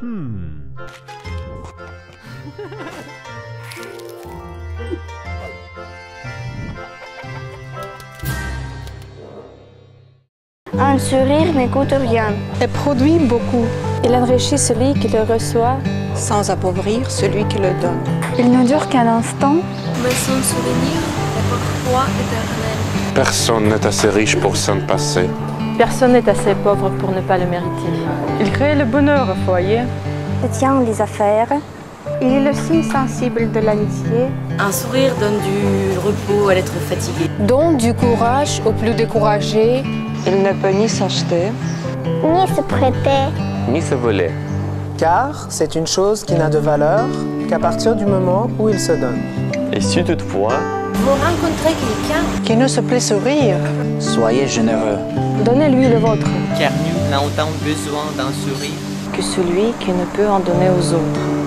Un sourire ne coûte rien. Elle produit beaucoup. Il enrichit celui qui le reçoit sans appauvrir celui qui le donne. Il ne dure qu'un instant, mais son souvenir est parfois éternel. Personne n'est assez riche pour s'en passer. Personne n'est assez pauvre pour ne pas le mériter. Il crée le bonheur au foyer. Il tient les affaires. Il est le signe sensible de l'amitié. Un sourire donne du repos à l'être fatigué. Donne du courage aux plus découragés. Il ne peut ni s'acheter, ni se prêter, ni se voler. Car c'est une chose qui n'a de valeur qu'à partir du moment où il se donne. Et si toutefois vous rencontrez quelqu'un? Qui ne se plaît sourire, soyez généreux. Donnez-lui le vôtre. Car nul n'a autant besoin d'un sourire que celui qui ne peut en donner aux autres.